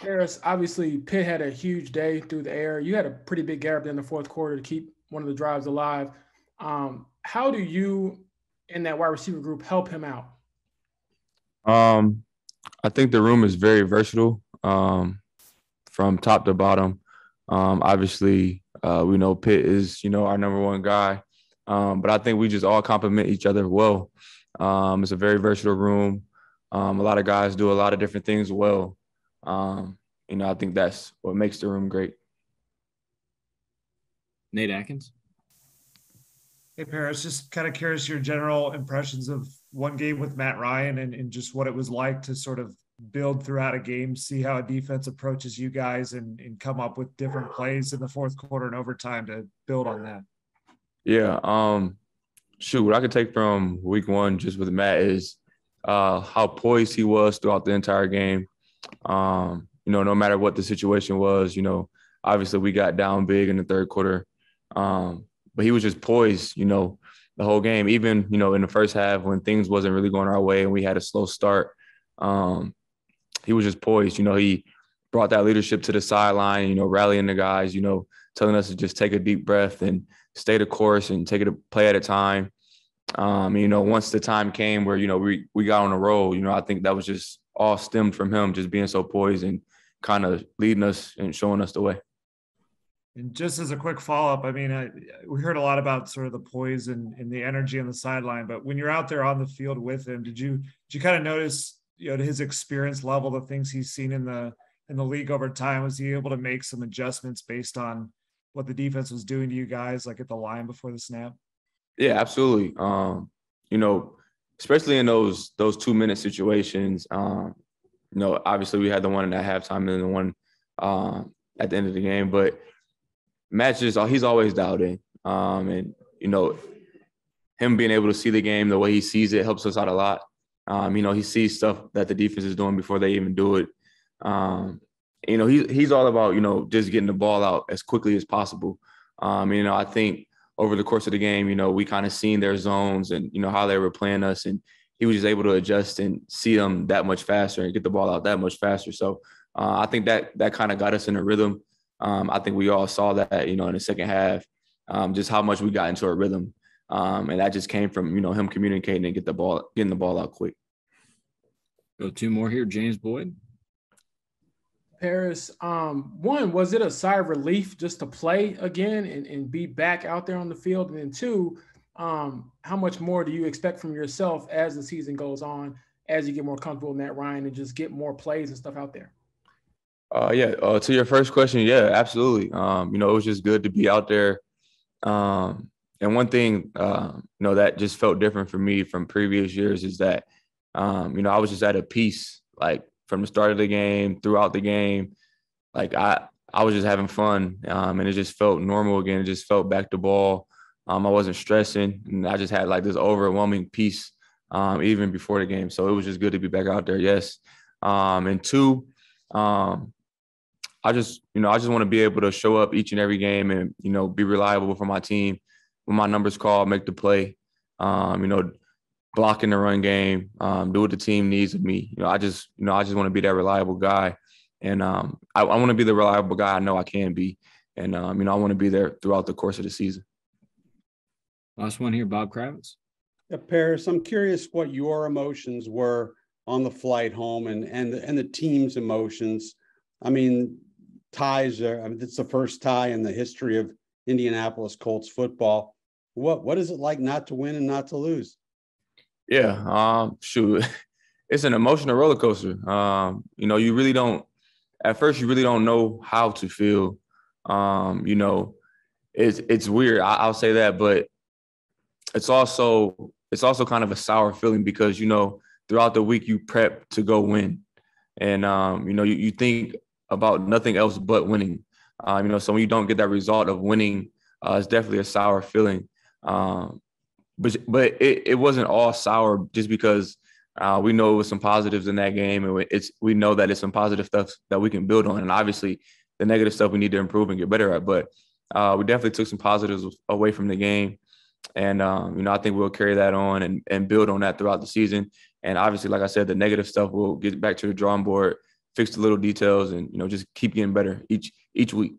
Parris, obviously, Pitt had a huge day through the air. You had a pretty big gap in the fourth quarter to keep one of the drives alive. Um, how do you, in that wide receiver group, help him out? Um, I think the room is very versatile um, from top to bottom. Um, obviously, uh, we know Pitt is, you know, our number one guy, um, but I think we just all complement each other well. Um, it's a very versatile room. Um, a lot of guys do a lot of different things well. Um, you know, I think that's what makes the room great. Nate Atkins. Hey, Parris, just kind of curious your general impressions of one game with Matt Ryan and, and just what it was like to sort of build throughout a game, see how a defense approaches you guys and, and come up with different plays in the fourth quarter and overtime to build on that. Yeah. Um, shoot, what I could take from week one just with Matt is uh, how poised he was throughout the entire game. Um, you know, no matter what the situation was, you know, obviously we got down big in the third quarter. Um, but he was just poised, you know, the whole game. Even, you know, in the first half when things wasn't really going our way and we had a slow start, um, he was just poised. You know, he brought that leadership to the sideline, you know, rallying the guys, you know, telling us to just take a deep breath and stay the course and take it a play at a time. Um, you know, once the time came where, you know, we we got on a roll, you know, I think that was just all stemmed from him just being so poised and kind of leading us and showing us the way. And just as a quick follow up, I mean, I, we heard a lot about sort of the poise and, and the energy on the sideline, but when you're out there on the field with him, did you did you kind of notice, you know, his experience level, the things he's seen in the in the league over time? Was he able to make some adjustments based on what the defense was doing to you guys, like at the line before the snap? Yeah, absolutely. Um, you know, especially in those those two minute situations. Um, you know, obviously we had the one at halftime and then the one uh, at the end of the game, but Matt's just he's always dialed in. Um, and you know, him being able to see the game the way he sees it helps us out a lot. Um, you know, he sees stuff that the defense is doing before they even do it. Um, you know, he, he's all about, you know, just getting the ball out as quickly as possible. Um, you know, I think over the course of the game, you know, we kind of seen their zones and you know how they were playing us, and he was just able to adjust and see them that much faster and get the ball out that much faster. So uh, I think that that kind of got us in a rhythm. Um, I think we all saw that, you know, in the second half, um, just how much we got into a rhythm, um, and that just came from you know him communicating and get the ball, getting the ball out quick. Go two more here, James Boyd. Parris, um, one, was it a sigh of relief just to play again and, and be back out there on the field? And then two, um, how much more do you expect from yourself as the season goes on, as you get more comfortable with Matt Ryan and just get more plays and stuff out there? Uh, yeah. Uh, to your first question, yeah, absolutely. Um, you know, it was just good to be out there. Um, and one thing, uh, you know, that just felt different for me from previous years is that, um, you know, I was just at a peace, like from the start of the game throughout the game. Like I, I was just having fun, um, and it just felt normal again. It just felt back to ball. Um, I wasn't stressing, and I just had like this overwhelming peace um, even before the game. So it was just good to be back out there. Yes, um, and two, um, I just you know I just want to be able to show up each and every game and you know be reliable for my team when my numbers call, make the play. Um, you know, blocking the run game, um, do what the team needs of me. You know, I just, you know, I just want to be that reliable guy, and um, I, I want to be the reliable guy I know I can be, and um, you know, I want to be there throughout the course of the season. Last one here, Bob Kravitz. Yeah, Parris, I'm curious what your emotions were on the flight home, and and and the team's emotions. I mean, ties are. I mean, it's the first tie in the history of Indianapolis Colts football. What what is it like not to win and not to lose? Yeah, um, shoot, it's an emotional roller coaster. Um, you know, you really don't. At first, you really don't know how to feel. Um, you know, it's it's weird. I, I'll say that, but it's also it's also kind of a sour feeling because you know throughout the week you prep to go win, and um, you know you, you think about nothing else but winning. Um, you know, so when you don't get that result of winning, uh, it's definitely a sour feeling. Um, but but it, it wasn't all sour just because uh, we know it was some positives in that game, and it's we know that it's some positive stuff that we can build on, and obviously the negative stuff we need to improve and get better at. But uh, we definitely took some positives away from the game, and um, you know I think we'll carry that on and and build on that throughout the season. And obviously, like I said, the negative stuff we'll get back to the drawing board fix the little details, and you know just keep getting better each each week.